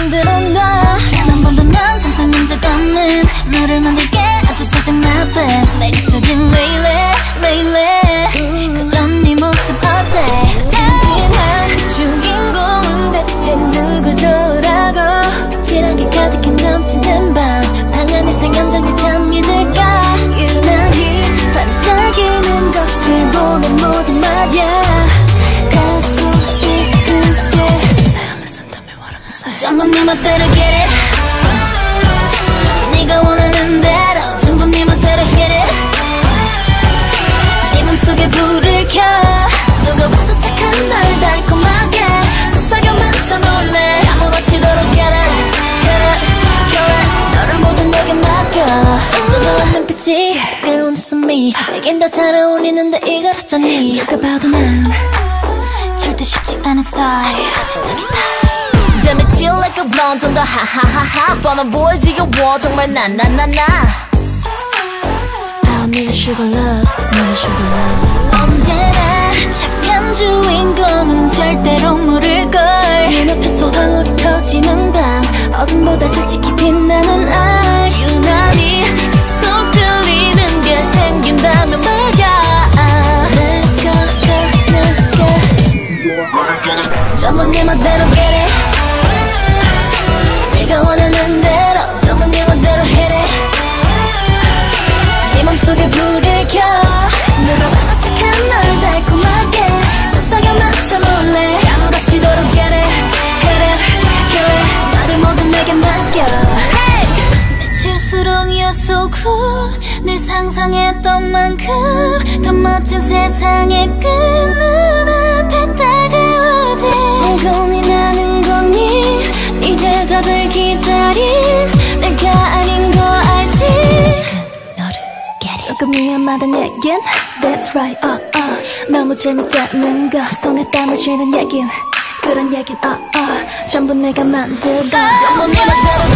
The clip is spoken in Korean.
찌릿한 들어 놔 단한 번도 난 상상한 적 없는 너를 만들게 아주 살짝 나쁜. 매력적인 레일레 레일레 그런 네 모습 어때 멋대로 get it. 네가 원하는 대로 전부 네 멋대로 hit it. 네 맘속에 불을 켜. 누가 봐도 착한 널 달콤하게. 속삭여 맞춰 놀래. 아무렇지도록 get it. get it get it. 너를 모든 내게 맡겨. 뜨거운 눈빛이 차가운 웃음이. 내겐 더 잘 어울리는데 이걸 어쩌니. 누가 봐도 난 절대 쉽지 않은 스타일 a blonde 좀더 하하하하 뻔한 보여 지겨워 정말 나나나나 I don't need a sugar love need a sugar love 언제나 착한 늘 상상했던 만큼 더 멋진 세상의 끝 눈앞에 다가오지. 고민하는 거니? 네 대답을 기다린 내가 아닌 거 알지? 너를 get it 조금 위험하단 얘긴? That's right uh, uh. 너무 재밌다는 거 손에 땀을 쥐는 얘긴. 그런 얘긴 uh, uh. 전부 내가 만들어 전부 네 맘대로